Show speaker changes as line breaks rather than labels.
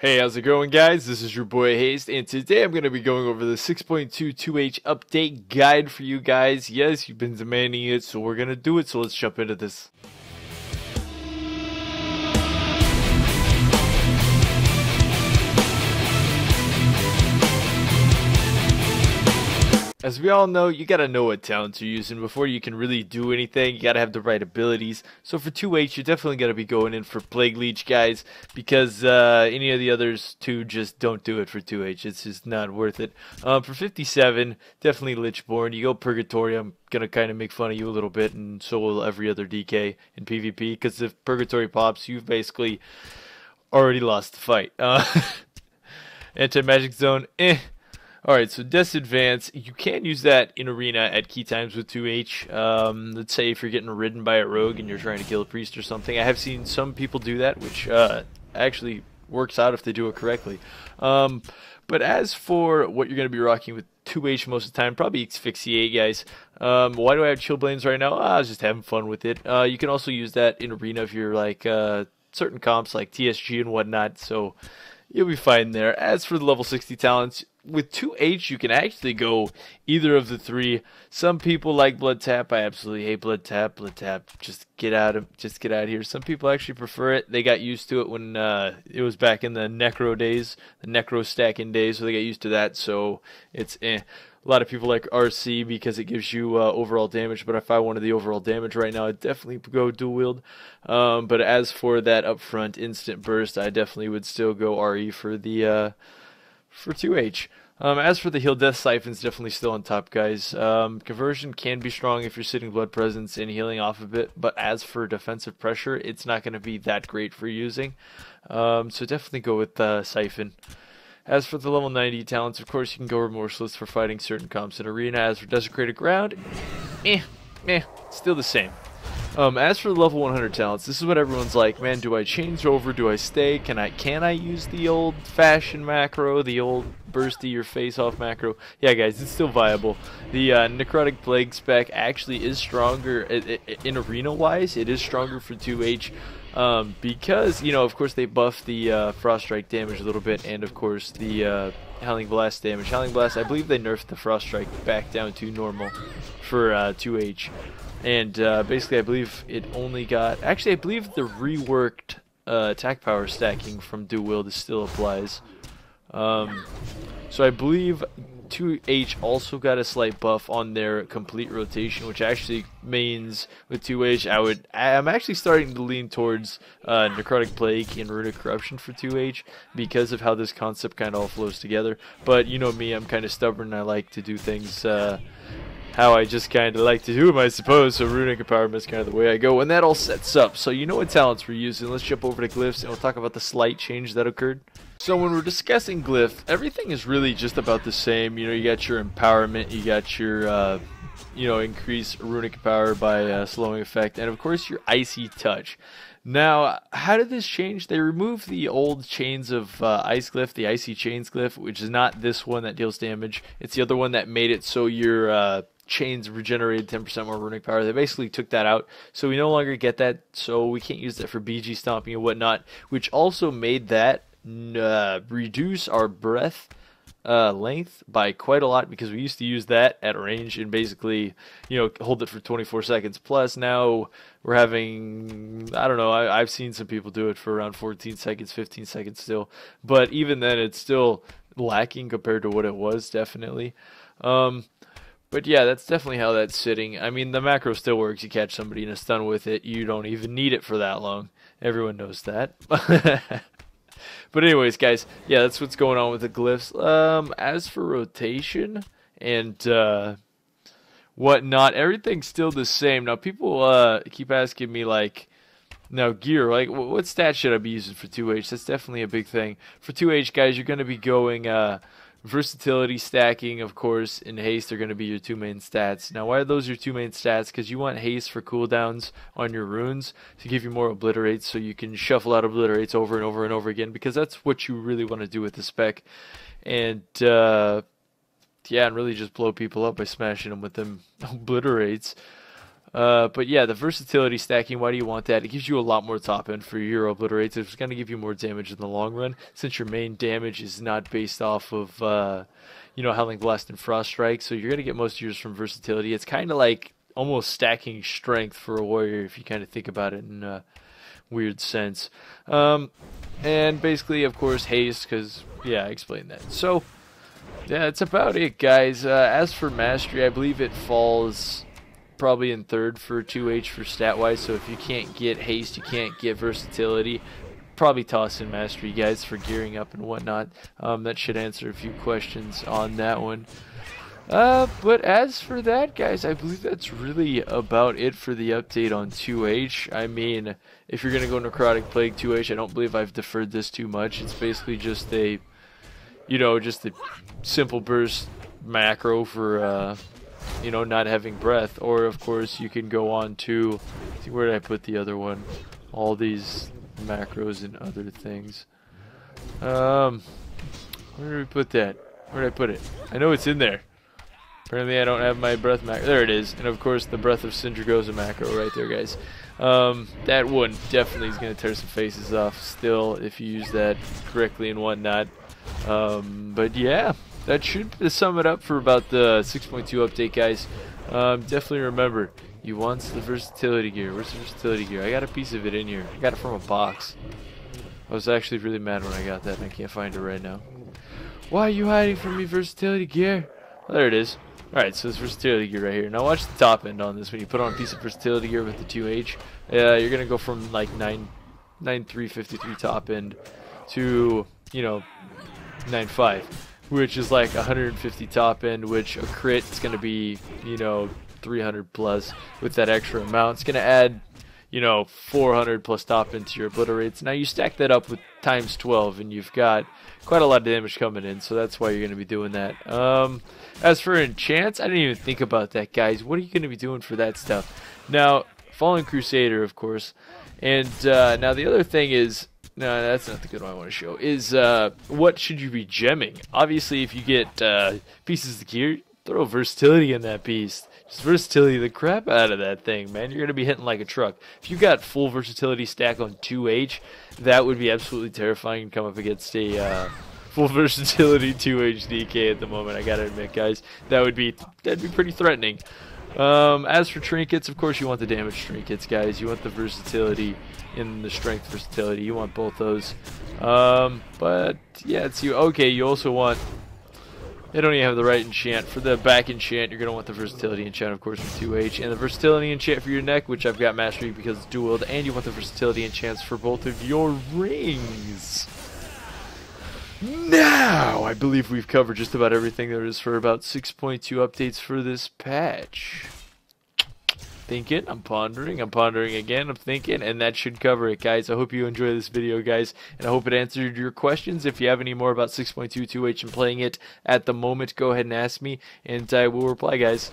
Hey, how's it going, guys? This is your boy Hazzed, and today I'm going to be going over the 6.2 2H update guide for you guys. Yes, you've been demanding it, so we're going to do it, so let's jump into this. As we all know, you gotta know what talents you're using before you can really do anything. You gotta have the right abilities. So for 2H, you're definitely gonna be going in for Plague Leech, guys, because uh, any of the others two just don't do it for 2H. It's just not worth it. Um, for 57, definitely Lichborn. You go Purgatory, I'm gonna kind of make fun of you a little bit, and so will every other DK in PvP, because if Purgatory pops, you've basically already lost the fight. Uh, Anti-Magic Zone, eh Alright, so Death's Advance, you can use that in Arena at key times with 2H. Um, let's say if you're getting ridden by a rogue and you're trying to kill a priest or something. I have seen some people do that, which uh, actually works out if they do it correctly. Um, but as for what you're going to be rocking with 2H most of the time, probably Asphyxiate, guys. Um, why do I have Chilblains right now? Ah, I was just having fun with it. Uh, you can also use that in Arena if you're like uh, certain comps like TSG and whatnot, so you'll be fine there. As for the level 60 talents, with 2H, you can actually go either of the three. Some people like Blood Tap. I absolutely hate Blood Tap. Blood Tap, just get out of just get out of here. Some people actually prefer it. They got used to it when uh, it was back in the Necro days, the Necro stacking days, so they got used to that. So it's eh. A lot of people like RC because it gives you uh, overall damage, but if I wanted the overall damage right now, I'd definitely go dual wield. Um, but as for that upfront instant burst, I definitely would still go RE for the uh, for 2H. Um, as for the heal death siphons, definitely still on top, guys. Um, conversion can be strong if you're sitting blood presence and healing off a bit, but as for defensive pressure, it's not going to be that great for using. Um, so definitely go with uh, siphon. As for the level 90 talents, of course, you can go remorseless for fighting certain comps in arena. As for desecrated ground, eh, eh, still the same. Um, as for the level 100 talents, this is what everyone's like, man, do I change over, do I stay, can I can I use the old fashioned macro, the old bursty your face off macro? Yeah guys, it's still viable. The uh, Necrotic Plague spec actually is stronger, in arena wise, it is stronger for 2H, um, because, you know, of course they buff the uh, Frost Strike damage a little bit, and of course the uh, Howling Blast damage. Howling Blast, I believe they nerfed the Frost Strike back down to normal for uh, 2H. And uh, basically, I believe it only got. Actually, I believe the reworked uh, attack power stacking from Dual Wield still applies. Um, so I believe 2H also got a slight buff on their complete rotation, which actually means with 2H, I would I'm actually starting to lean towards uh, Necrotic Plague and Runic Corruption for 2H because of how this concept kind of all flows together. But you know me, I'm kind of stubborn. I like to do things. Uh, how I just kind of like to do them, I suppose. So runic empowerment is kind of the way I go. And that all sets up. So you know what talents we're using. Let's jump over to glyphs and we'll talk about the slight change that occurred. So when we're discussing glyph, everything is really just about the same. You know, you got your empowerment, you got your, uh, you know, increase runic power by uh, slowing effect, and of course your icy touch. Now, how did this change? They removed the old chains of uh, Ice Glyph, the Icy Chains Glyph, which is not this one that deals damage. It's the other one that made it so your uh, chains regenerated 10% more runic power. They basically took that out, so we no longer get that. So we can't use that for BG stomping and whatnot, which also made that uh, reduce our breath uh, length by quite a lot because we used to use that at range and basically, you know, hold it for 24 seconds. Plus, now we're having, I don't know, I, I've seen some people do it for around 14 seconds, 15 seconds still. But even then, it's still lacking compared to what it was, definitely. Um, but yeah, that's definitely how that's sitting. I mean, the macro still works. You catch somebody in a stun with it, you don't even need it for that long. Everyone knows that. but anyways, guys, yeah, that's what's going on with the glyphs. Um, as for rotation and uh, whatnot, everything's still the same. Now, people uh, keep asking me like, now gear, like what stat should I be using for 2H? That's definitely a big thing. For 2H, guys, you're going to be going. Uh, versatility stacking, of course, and haste are going to be your two main stats. Now, why are those your two main stats? Because you want haste for cooldowns on your runes to give you more obliterates so you can shuffle out obliterates over and over and over again because that's what you really want to do with the spec. And, uh, yeah, and really just blow people up by smashing them with them obliterates. Uh, but yeah, the versatility stacking, why do you want that? It gives you a lot more top end for your obliterates. It's going to give you more damage in the long run since your main damage is not based off of, uh, you know, Howling Blast and Frost Strike. So you're going to get most of yours from versatility. It's kind of like almost stacking strength for a warrior if you kind of think about it in a weird sense. Um, and basically, of course, haste because, yeah, I explained that. So, yeah, that's about it, guys. Uh, as for mastery, I believe it falls probably in third for 2H for stat wise. So if you can't get haste, you can't get versatility. Probably toss in mastery, guys, for gearing up and whatnot. Um, that should answer a few questions on that one. Uh, but as for that, guys, I believe that's really about it for the update on 2H. I mean, if you're going to go Necrotic Plague 2H, I don't believe I've deferred this too much. It's basically just a, you know, just a simple burst macro for, uh, you know, not having breath. Or, of course, you can go on to, where did I put the other one? All these macros and other things. Um, where did we put that? Where did I put it? I know it's in there. Apparently I don't have my breath macro. There it is. And of course the breath of Sindragosa macro right there, guys. Um, that one definitely is going to tear some faces off still if you use that correctly and whatnot. Um, but yeah, that should sum it up for about the 6.2 update, guys. Um, definitely remember, you want the versatility gear. Where's the versatility gear? I got a piece of it in here. I got it from a box. I was actually really mad when I got that and I can't find it right now. Why are you hiding from me, versatility gear? Well, there it is. Alright, so this versatility gear right here. Now watch the top end on this. When you put on a piece of versatility gear with the 2H, uh, you're going to go from like 9, 9353 top end to, you know, 95, which is like 150 top end, which a crit is going to be, you know, 300 plus with that extra amount. It's going to add, you know, 400 plus top into your obliterates. Now you stack that up with times 12 and you've got quite a lot of damage coming in, so that's why you're going to be doing that. Um, as for enchants, I didn't even think about that, guys. What are you going to be doing for that stuff? Now, Fallen Crusader, of course. And uh, now the other thing is, no, that's not the good one I want to show, is uh, what should you be gemming? Obviously, if you get uh, pieces of gear, throw versatility in that piece. Just versatility the crap out of that thing, man. You're going to be hitting like a truck. If you got full versatility stack on 2H, that would be absolutely terrifying to come up against a uh, full versatility 2H DK at the moment, I gotta admit, guys. That would be, that'd be pretty threatening. Um, as for trinkets, of course you want the damage trinkets, guys. You want the versatility in the strength versatility. You want both those. Um, but, yeah, it's you. Okay, you also want they don't even have the right enchant. For the back enchant, you're going to want the versatility enchant, of course, for 2H. And the versatility enchant for your neck, which I've got mastery because it's dualed. And you want the versatility enchants for both of your rings. Now, I believe we've covered just about everything there is for about 6.2 updates for this patch thinking, I'm pondering, I'm pondering again, I'm thinking, and that should cover it, guys. I hope you enjoy this video, guys, and I hope it answered your questions. If you have any more about 6.22H and playing it at the moment, go ahead and ask me, and I will reply, guys.